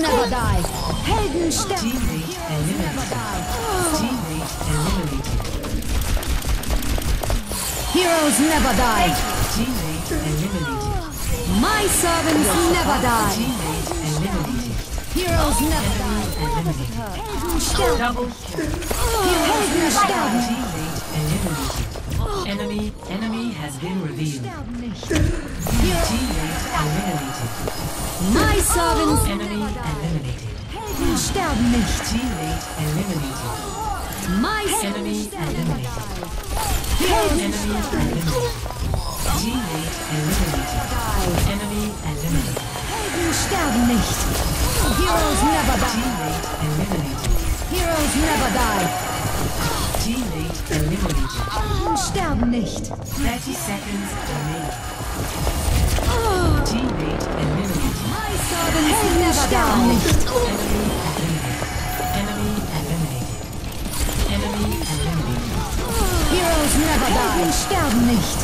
never die. Helden sterben. Teammate eliminated. Eliminated. Heroes never die. Teammate eliminated. My servants never die. Teammate eliminated. Heroes never die. Helden sterben. Double kill. Helden sterben. Teammate eliminated. Enemy, enemy has been revealed. Teammate eliminated. My servants Enemy eliminated. Helden sterben nicht. Teammate eliminated. My Enemy eliminated. Helden Enemy eliminated. Teammate eliminated. Enemy eliminated. Helden sterben nicht. Heroes never die. Teammate eliminated. Heroes never die. Teammate eliminated. Sterben nicht. 30 seconds remaining. Servants never die. nicht. Enemy eliminated. Enemy eliminated. Heroes never die. Helden sterben nicht.